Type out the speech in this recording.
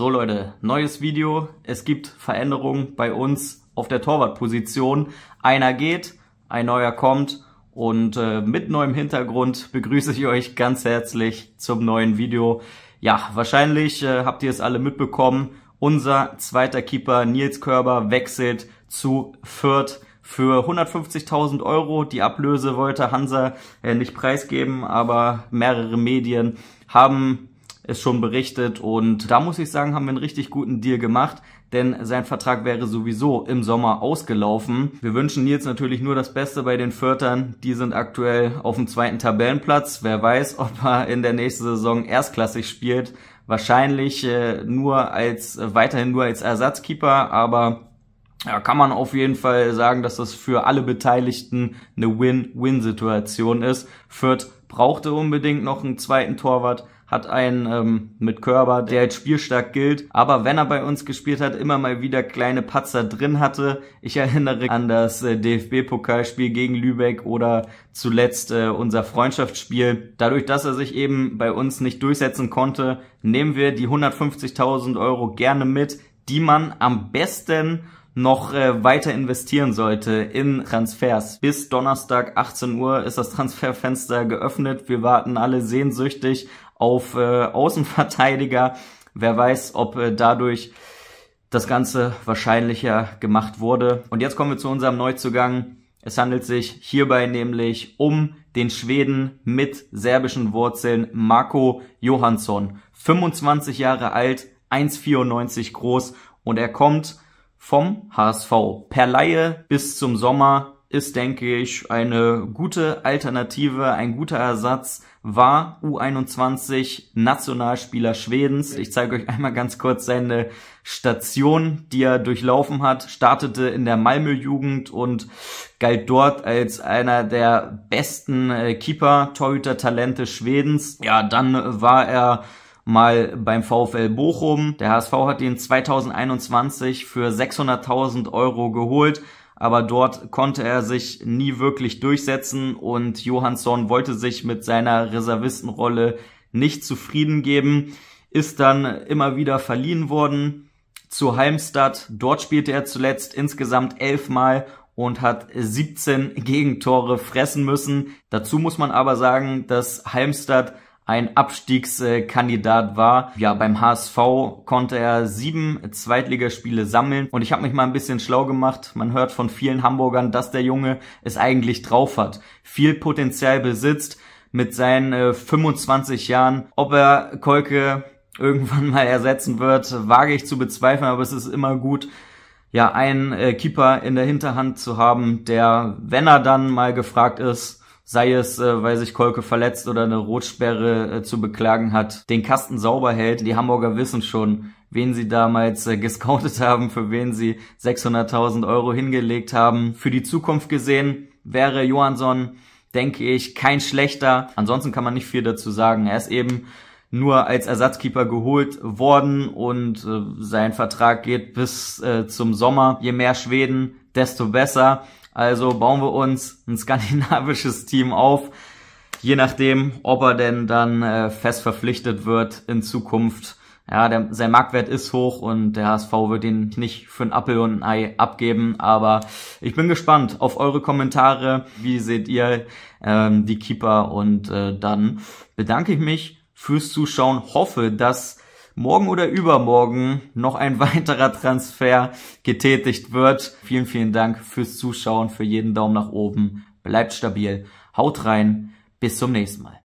So Leute, neues Video. Es gibt Veränderungen bei uns auf der Torwartposition. Einer geht, ein neuer kommt und äh, mit neuem Hintergrund begrüße ich euch ganz herzlich zum neuen Video. Ja, wahrscheinlich äh, habt ihr es alle mitbekommen. Unser zweiter Keeper Nils Körber wechselt zu Fürth für 150.000 Euro. Die Ablöse wollte Hansa äh, nicht preisgeben, aber mehrere Medien haben es schon berichtet und da muss ich sagen, haben wir einen richtig guten Deal gemacht, denn sein Vertrag wäre sowieso im Sommer ausgelaufen. Wir wünschen Nils natürlich nur das Beste bei den Viertern. Die sind aktuell auf dem zweiten Tabellenplatz. Wer weiß, ob er in der nächsten Saison erstklassig spielt. Wahrscheinlich äh, nur als, äh, weiterhin nur als Ersatzkeeper, aber ja, kann man auf jeden Fall sagen, dass das für alle Beteiligten eine Win-Win-Situation ist. Fürth brauchte unbedingt noch einen zweiten Torwart, hat einen ähm, mit Körber, der als spielstark gilt, aber wenn er bei uns gespielt hat, immer mal wieder kleine Patzer drin hatte. Ich erinnere an das äh, DFB-Pokalspiel gegen Lübeck oder zuletzt äh, unser Freundschaftsspiel. Dadurch, dass er sich eben bei uns nicht durchsetzen konnte, nehmen wir die 150.000 Euro gerne mit, die man am besten noch äh, weiter investieren sollte in Transfers. Bis Donnerstag 18 Uhr ist das Transferfenster geöffnet. Wir warten alle sehnsüchtig auf äh, Außenverteidiger. Wer weiß, ob äh, dadurch das Ganze wahrscheinlicher gemacht wurde. Und jetzt kommen wir zu unserem Neuzugang. Es handelt sich hierbei nämlich um den Schweden mit serbischen Wurzeln Marco Johansson. 25 Jahre alt, 1,94 groß und er kommt vom HSV. Per Laie bis zum Sommer ist, denke ich, eine gute Alternative, ein guter Ersatz, war U21 Nationalspieler Schwedens. Ich zeige euch einmal ganz kurz seine Station, die er durchlaufen hat. Startete in der Malmö-Jugend und galt dort als einer der besten äh, Keeper-Torhüter-Talente Schwedens. Ja, dann war er mal beim VfL Bochum. Der HSV hat ihn 2021 für 600.000 Euro geholt aber dort konnte er sich nie wirklich durchsetzen und Johansson wollte sich mit seiner Reservistenrolle nicht zufrieden geben, ist dann immer wieder verliehen worden zu Heimstadt. Dort spielte er zuletzt insgesamt elfmal und hat 17 Gegentore fressen müssen. Dazu muss man aber sagen, dass Heimstadt ein Abstiegskandidat war. Ja, beim HSV konnte er sieben Zweitligaspiele sammeln und ich habe mich mal ein bisschen schlau gemacht. Man hört von vielen Hamburgern, dass der Junge es eigentlich drauf hat, viel Potenzial besitzt mit seinen äh, 25 Jahren. Ob er Kolke irgendwann mal ersetzen wird, wage ich zu bezweifeln, aber es ist immer gut, ja, einen äh, Keeper in der Hinterhand zu haben, der, wenn er dann mal gefragt ist, sei es, äh, weil sich Kolke verletzt oder eine Rotsperre äh, zu beklagen hat, den Kasten sauber hält. Die Hamburger wissen schon, wen sie damals äh, gescoutet haben, für wen sie 600.000 Euro hingelegt haben. Für die Zukunft gesehen wäre Johansson, denke ich, kein schlechter. Ansonsten kann man nicht viel dazu sagen. Er ist eben nur als Ersatzkeeper geholt worden und äh, sein Vertrag geht bis äh, zum Sommer. Je mehr Schweden, desto besser. Also bauen wir uns ein skandinavisches Team auf, je nachdem, ob er denn dann äh, fest verpflichtet wird in Zukunft. Ja, der, sein Marktwert ist hoch und der HSV wird ihn nicht für ein Appel und ein Ei abgeben. Aber ich bin gespannt auf eure Kommentare. Wie seht ihr ähm, die Keeper? Und äh, dann bedanke ich mich fürs Zuschauen. Hoffe, dass morgen oder übermorgen noch ein weiterer Transfer getätigt wird. Vielen, vielen Dank fürs Zuschauen, für jeden Daumen nach oben. Bleibt stabil. Haut rein. Bis zum nächsten Mal.